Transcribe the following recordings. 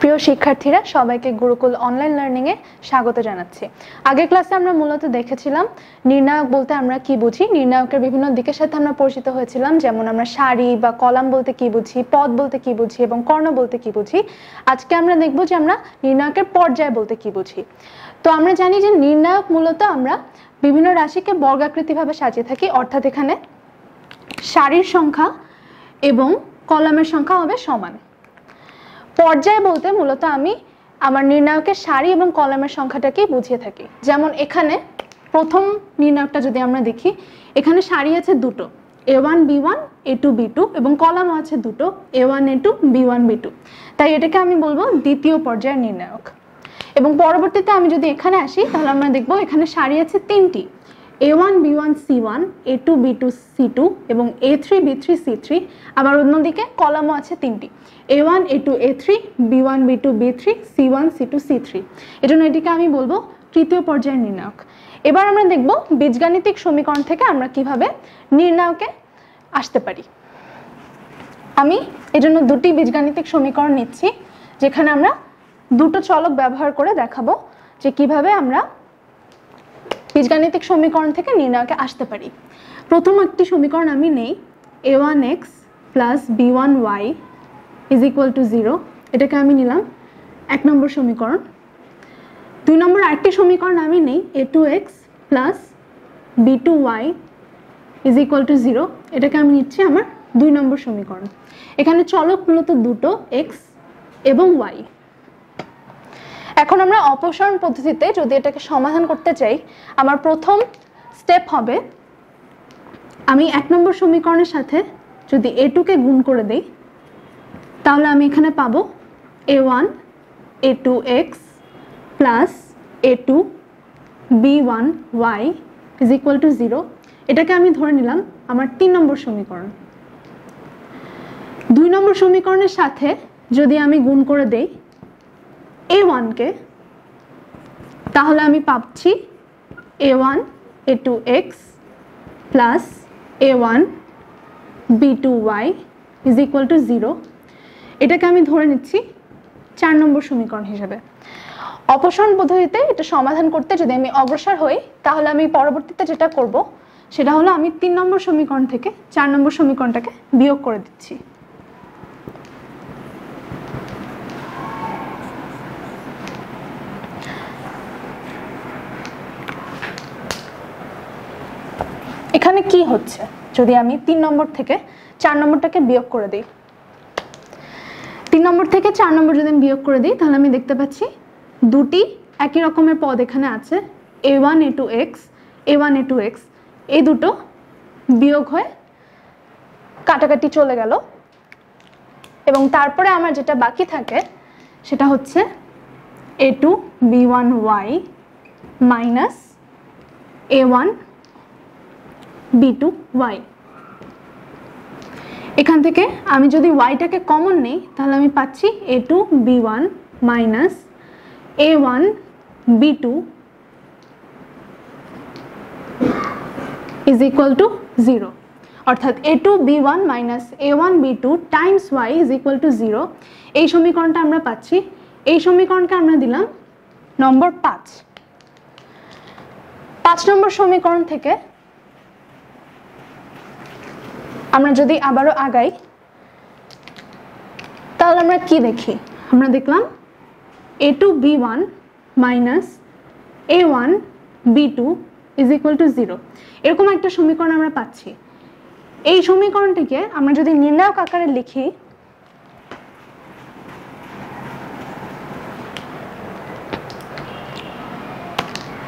প্রিয় শিক্ষার্থীরা, সবাইকে গুরুকুল অনলাইন লার্নিংয়ে স্বাগত জানাচ্ছি। আগের ক্লাসে আমরা মূলত দেখেছিলাম নির্ণায়ক বলতে আমরা কি বুঝি? নির্ণায়কের বিভিন্ন দিকের সাথে আমরা পরিচিত হয়েছিলাম, যেমন আমরা সারি বা কলাম বলতে কি বুঝি, পদ বলতে কি বুঝি এবং কর্ণ বলতে কি বুঝি। আজকে আমরা দেখব যে আমরা নির্ণায়কের পর্যায় বলতে কি বুঝি। তো আমরা জানি যে নির্ণায়ক মূলত আমরা বিভিন্ন রাশিকে বর্গাকৃতিভাবে সাজিয়ে থাকি, অর্থাৎ এখানে সারির সংখ্যা এবং কলামের সংখ্যা হবে সমান। পর্যায় বলতে মূলত আমি আমার নির্ণায়কের সারি এবং কলামের সংখ্যাটাকেই বুঝিয়ে থাকি। যেমন এখানে প্রথম নির্ণায়কটা যদি আমরা দেখি, এখানে সারি আছে দুটো A one B one A two B two এবং কলামও আছে দুটো A one A two B one B two তাই এটাকে আমি বলব দ্বিতীয় পর্যায়ের নির্ণায়ক। এবং পরবর্তীতে আমি যদি এখানে আসি, তাহলে আমরা দেখব এখানে সারি আছে তিনটি A one B one C one A two B two C two এবং A three B three C three আবার অন্যদিকে কলামও আছে তিনটি। A one A two A three B one B two B three C one C two C three এজন্য এটিকে আমি বলব তৃতীয় পর্যায়ের নির্ণায়ক। এবার আমরা দেখব বীজগাণিতিক সমীকরণ থেকে আমরা কীভাবে নির্ণায়কে আসতে পারি। আমি এজন্য দুটি বীজগাণিতিক সমীকরণ নিচ্ছি, যেখানে আমরা দুটো চলক ব্যবহার করে দেখাবো যে কীভাবে আমরা বীজগাণিতিক সমীকরণ থেকে নির্ণায়কে আসতে পারি। প্রথম একটি সমীকরণ আমি নেই। A one X plus B one Y is equal to zero এটাকে আমি নিলাম। এক নম্বর সমীকরণ। দুই নম্বর আরেকটি সমীকরণ আমি নেই। A two X plus B two Y is equal to zero এটাকে আমি নিচ্ছি আমার দুই নম্বর সমীকরণ। এখানে চলক মূলত দুটো এক্স এবং ওয়াই এখন আমরা অপসারণ পদ্ধতিতে যদি এটাকে সমাধান করতে চাই, আমার প্রথম স্টেপ হবে, আমি এক নম্বর সমীকরণের সাথে যদি এ টুকে গুণ করে দেই, তাহলে আমি এখানে পাবো A one A two X plus A two B one Y is equal to zero এটাকে আমি ধরে নিলাম আমার তিন নম্বর সমীকরণ। দুই নম্বর সমীকরণের সাথে যদি আমি গুণ করে দেই এ ওয়ানকে তাহলে আমি পাচ্ছি A one A two X plus A one B two Y is equal to zero এটাকে আমি ধরে নিচ্ছি চার নম্বর সমীকরণ হিসেবে। অপসারণ পদ্ধতিতে এটা সমাধান করতে যদি আমি অগ্রসর হই, তাহলে আমি পরবর্তীতে যেটা করব, সেটা হলো আমি তিন নম্বর সমীকরণ থেকে চার নম্বর সমীকরণটাকে বিয়োগ করে দিচ্ছি। এখানে কি হচ্ছে? যদি আমি তিন নম্বর থেকে চার নম্বরটাকে বিয়োগ করে দিই। তিন নম্বর থেকে চার নম্বর যদি আমি বিয়োগ করে দিই, তাহলে আমি দেখতে পাচ্ছি দুটি একই রকমের পদ এখানে আছে। A one A two X A one A two X এই দুটো বিয়োগ হয়ে কাটাকাটি চলে গেল। এবং তারপরে আমার যেটা বাকি থাকে, সেটা হচ্ছে A two B one Y minus A one B two Y এখান থেকে আমি যদি ওয়াইটাকে কমন নেই, তাহলে আমি পাচ্ছি A two B one minus A one B two is equal to zero অর্থাৎ A two B one minus A one B two times Y is equal to zero এই সমীকরণটা আমরা পাচ্ছি। এই সমীকরণকে আমরা দিলাম নম্বর পাঁচ। পাঁচ নম্বর সমীকরণ থেকে আমরা যদি আবারও আগাই, তাহলে আমরা কি দেখি? আমরা দেখলাম A two B one minus A one B two is equal to zero এরকম একটা সমীকরণ আমরা পাচ্ছি। এই সমীকরণটিকে আমরা যদি নির্ণায়ক আকারে লিখি,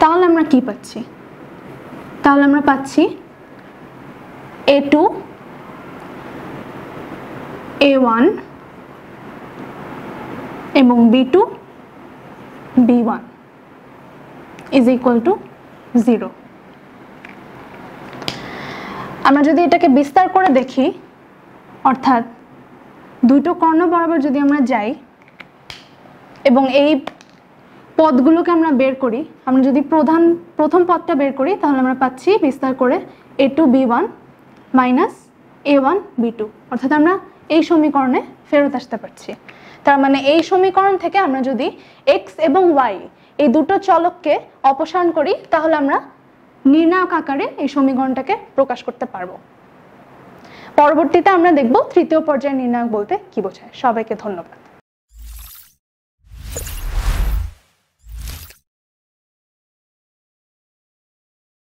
তাহলে আমরা কি পাচ্ছি? তাহলে আমরা পাচ্ছি এ টু এ ওয়ান এবং B two B one is equal to zero আমরা যদি এটাকে বিস্তার করে দেখি, অর্থাৎ দুটো কর্ণ বরাবর যদি আমরা যাই এবং এই পদগুলোকে আমরা বের করি, আমরা যদি প্রধান, প্রথম পদটা বের করি, তাহলে আমরা পাচ্ছি বিস্তার করে A two B one minus A one B two অর্থাৎ আমরা এই সমীকরণে ফেরত আসতে পারছি। তার মানে এই সমীকরণ থেকে আমরা যদি এক্স এবং ওয়াই এই দুটো চলককে অপসারণ করি, তাহলে আমরা নির্ণায়ক আকারে এই সমীকরণটাকে প্রকাশ করতে পারব। পরবর্তীতে আমরা দেখব তৃতীয় পর্যায়ে নির্ণায়ক বলতে কি বোঝায়। সবাইকে ধন্যবাদ।